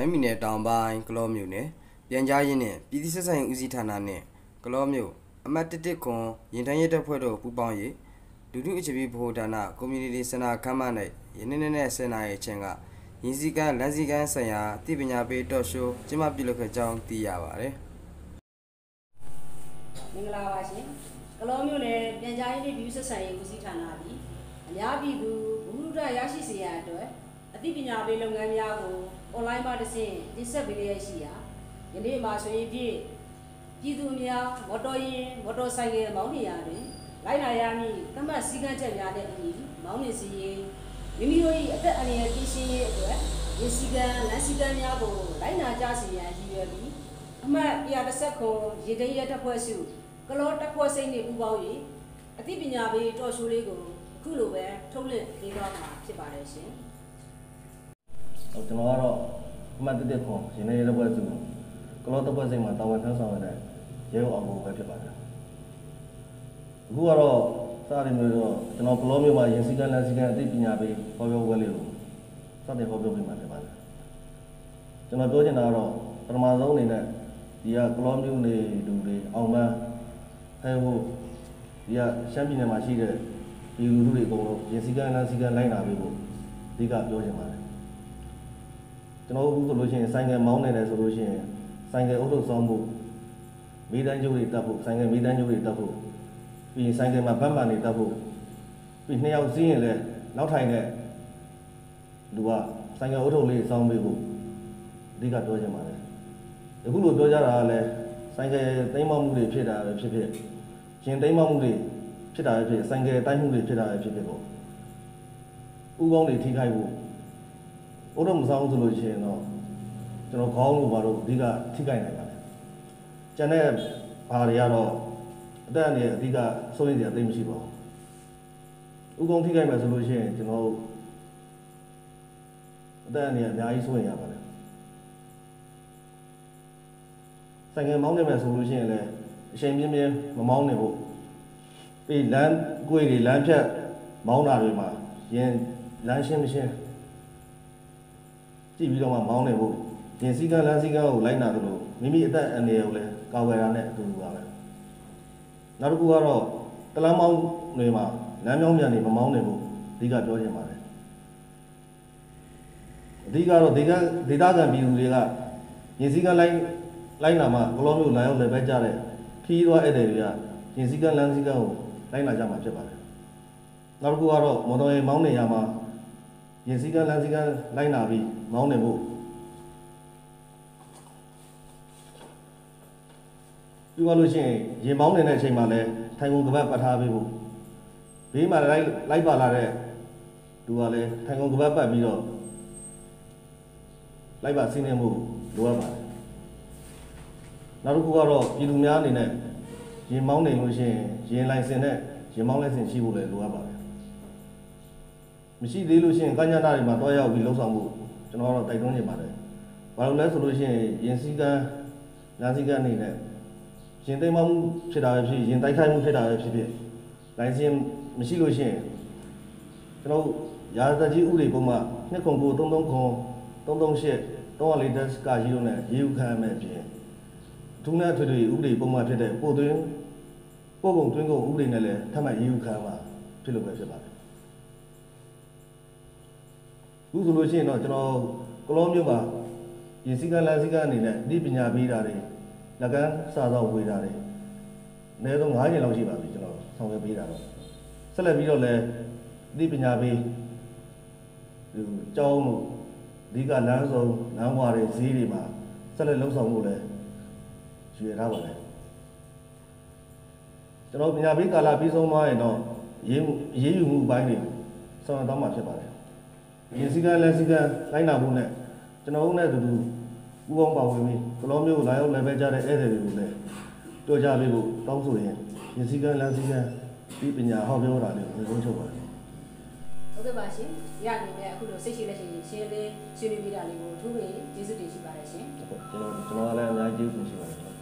မ်းပြည်နယ်တောင်ပိုင်းကလောမြို့နယ်ပြန်ကြားရေးနဲ့ပြည်သူ့ဆက်ဆံရေးဦးစီးဌာနနဲ့ကလောမြို့အမတ်တစ်တစ်ခွန်ရင်တန်းရဲတပ်ဖွဲ့တို့ပူးပေါင်း၍ဒုတိယအခြေပြုဗဟိုဌာနကွန်မြူနတီစင်တာခမ်းမ၌ယနေ့နေ့နဲ့ဆယ်နာရီအချိန်ကရင်းစည်းကမ်းလမ်းစည်းကမ်းဆိုင်ရာတည်ပညာပေးတော့ရှိုးကျင်းပပြုလုပ်ခဲ့ကြောင်းသိရပါတယ်မင်္ဂလာပါရှင်ကလောမျိုးနယ်ပြန်ကြားရေးနှင့်ပြည်သူ့ဆက်ဆံရေးဦးစီးဌာနသည်အများပြည်သူဘုဟုတ္တရရှိစေရန်အတွက်အသိပညာပေးလုပ်ငန်းများကို အွန်လိုင်းမှာတစ်ဆင့်တင်ဆက်ပေးရရှိရာယနေ့မှာဆိုရင်ဖြင့်ပြည်သူများမော်တော်ယာဉ်မော်တော်ဆိုင်ကယ်မောင်းနေရာတွင်လိုက်နာရမည့်သတ်မှတ်စည်းကမ်းချက်များနဲ့အညီမောင်းနေစီရင်မိမိတို့၏အသက်အန္တရာယ်ပြည့်ရှင်းရေးအတွက်ရည်စည်းကမ်းလမ်းစည်းကမ်းများကိုလိုက်နာကြစီရန်ရည်ရွယ်ပြီးအမှတ်130ခုရေသိမ်းရဲတပ်ဖွဲ့စုကလောတပ်ဖွဲ့စိတ်နဲ့ပူးပေါင်း၍အသိပညာပေးတော်ရှိုးလေးကိုအခုလိုပဲထုတ်လင့်ပေးတော့မှာဖြစ်ပါတယ်ရှင်ဟို ကျွန်တော်ကတော့အမှတ်တစ်တစ်ခွန်ရင်းနေရတဲ့ဘွဲ့စုကလောတပွဲစိတ်မှာတာဝန်ထမ်းဆောင်ရတဲ့ရဲဘော်အောင်ကိုပဲဖြစ်ပါတယ်အခုကတော့စရင်းမျိုးတော့ကျွန်တော်ကလောမျိုးမှာရင်စည်းကမ်းလမ်းစည်းကမ်းအသိပညာပေးဟောပြောပွဲလေးကိုစတင်ဟောပြောပေးမှာဖြစ်ပါတယ်ကျွန်တော်ပြောချင်တာကတော့ပထမဆုံးအနေနဲ့ဒီကကလောမျိုးနေလူတွေအောင်ပန်းဟဲဖို့ဒီကရှမ်းပြည်နယ်မှာရှိတဲ့ဒီလူလူတွေအကုန်လုံးရင်စည်းကမ်းလမ်းစည်းကမ်းလိုက်နာပေးဖို့အဓိကပြောချင်ပါတယ် ကျွန်တော်တို့ဆိုလို့ရှိရင်ဆိုင်ကယ်မောင်းနေတယ်ဆိုလို့ရှိရင်ဆိုင်ကယ်အုပ်ထုပ်ဆောင်ဖို့မိတန်းကျိုးတွေတက်ဖို့ဆိုင်ကယ်မိတန်းကျိုးတွေတက်ဖို့ပြီးရင်ဆိုင်ကယ်မှာဗတ်မှန်တွေတက်ဖို့ပြီးနှစ်ယောက်စီးရင်လည်းနောက်ထိုင်တဲ့လူကဆိုင်ကယ်အုပ်ထုပ်လေးစောင်းပေးဖို့အဓိကပြောချင်ပါတယ်အခုလိုပြောကြတာကလည်းဆိုင်ကယ်တိမ်းမောက်မှုတွေဖြစ်တာပဲဖြစ်ဖြစ်ရှင်တိမ်းမောက်မှုတွေဖြစ်တာပဲဖြစ်ဆိုင်ကယ်တိုက်မှုတွေဖြစ်တာပဲဖြစ်ဖြစ်ပေါ့ဥကောင်းတွေထိခိုက်ဖို့ ဥဒ္ဓမဆောင်ဆိုလို့ရှိရင်တော့ကျွန်တော်ခေါင်းလို့ဘာလို့အဓိကထိခိုက်နိုင်ပါလဲကျန်တဲ့ဘာတွေကတော့အတက်အနေနဲ့အဓိကစိုးရိမ်စရာသိမရှိပါဘူးဥကုံထိခိုက်မယ်ဆိုလို့ရှိရင်ကျွန်တော်တို့အတက်အနေနဲ့အများကြီးစိုးရိမ်ရပါတယ်ဆိုင်ငယ်မောင်းနေမယ်ဆိုလို့ရှိရင်လည်းအချိန်ပြင်းပြင်းမမောင်းနေဖို့ပြီးလမ်းကွေတွေလမ်းဖြတ်မောင်းတာတွေမှာရင်လမ်းရှင်းမရှင်း ကြည့်ပြီးတော့မှမောင်းနေဖို့ရင်စည်းကမ်းလမ်းစည်းကမ်းကိုလိုက်နာသလိုမိမိအသက်အန္တရာယ်ကိုလည်းကာဝယ်တာနဲ့အတူတူပါပဲနောက်တစ်ခုကတော့တလမ်းမောင်းတွေမှာလမ်းမြောင်းပြန်နေမမောင်းနေဖို့အဓိကပြောချင်ပါတယ်အဓိကတော့ဒေသဒေသခံပြည်သူတွေကရင်စည်းကမ်းလိုက်လိုက်နာမှကလောမျိုးလာရောက်လည်းပဲကြတဲ့ခီးသွားဧည့်သည်တွေကရင်စည်းကမ်းလမ်းစည်းကမ်းကိုလိုက်နာကြမှာဖြစ်ပါတယ်နောက်တစ်ခုကတော့မော်တော်ယာဉ်မောင်းနေရမှာ ရင်စည်းကမ်းလမ်းစည်းကမ်းလိုက်နာပြီးမောင်းနေဖို့ပြီးသွားလို့ရှိရင်ရင်မောင်းနေတဲ့အချိန်မှာလည်းထိုင်ကုန်ကပတ်ပတ်ထားပေးဖို့ဘေးမှာလိုက်လိုက်ပါလာတဲ့သူကလည်းထိုင်ကုန်ကပတ်ပတ်ပြီးတော့လိုက်ပါစီးနေမှုလိုအပ်ပါတယ်နောက်တစ်ခုကတော့ပြည်သူများအနေနဲ့ရင်မောင်းနေလို့ရှိရင်ရင်လိုင်စင်နဲ့ရင်မောင်းလိုင်စင်ရှိဖို့လည်းလိုအပ်ပါတယ် မရှိသေးလို့ရှိရင်ကညတာတွေမှာတွားရောက်ပြီးလှုပ်ဆောင်မှုကျွန်တော်ကတော့တိုက်တွန်းနေပါတယ်။ဘာလို့လဲဆိုလို့ရှိရင်ရင်စည်းကမ်းလမ်းစည်းကမ်းနေနဲ့ရင်သိမ်းမမှုဖြစ်တာပဲဖြစ်ရင်တိုက်ခိုက်မှုဖြစ်တာပဲဖြစ်ဖြစ်လိုင်စင်မရှိလို့ရှိရင်ကျွန်တော်ရာဇသကြီးဥပဒေပုံမှနှစ်ခုကို33ခု338 304တက်ကာကြီးတို့နဲ့ရေးဥခံရမယ်ဖြစ်ဒုနဲ့ထွေထွေဥပဒေပုံမှဖြစ်တဲ့ပို့သွင်းပို့ကုန်သွင်းကုန်ဥပဒေနဲ့လည်းထပ်မံရေးဥခံမှာဖြစ်လို့ပဲဖြစ်ပါတယ်အ ခုဆိုလို့ရှိရင်တော့ကျွန်တော်ကလောမျိုးမှာရေစည်းကမ်းလမ်းစည်းကမ်းအနေနဲ့ဒီပညာပေးတာတွေလက်ကမ်းစာဆောင်ဝေတာတွေအနည်းဆုံး9ကျင်လောက်ရှိပါပြီကျွန်တော်ဆောင်ရွက်ပေးတာတော့ဆက်လက်ပြီးတော့လည်းဒီပညာပေးဒီကျောင်းတို့အဓိကလမ်းဆောင်လမ်းဝါတွေဈေးတွေမှာဆက်လက်လှုပ်ဆောင်ဖို့လည်းရွေထားပါတယ်ကျွန်တော်ပညာပေးကာလပြီးဆုံးသွားရင်တော့ရေးရေးယူမှုအပိုင်းတွေဆောင်ရွက်သွားမှာဖြစ်ပါတယ် ရင်စည်းကမ်းလက်စည်းကမ်းလိုက်နာဖို့နဲ့ကျွန်တော်တို့နဲ့အတူတူပူးပေါင်းပါဝင်ပြီးကလောမျိုးကိုလာရောက်လည်းပဲကြတဲ့ဧည့်သည်တွေကိုလည်းပြောကြပေးဖို့တောင်းဆိုရင်ရင်စည်းကမ်းလက်စည်းကမ်းဒီပညာဟောပြောတာတွေကိုအဆုံးချုပ်ပါတယ်ဟုတ်ကဲ့ပါရှင်ရအနေနဲ့အခုလိုစိတ်ရှိလက်ရှိရှင်းလေးဆွေးနွေးပြတာလေးကိုအထူးပဲကျေးဇူးတင်ရှိပါတယ်ရှင်ဟုတ်ကျွန်တော်ကျွန်တော်ကလည်းအများကြီးကျေးဇူးတင်ရှိပါတယ်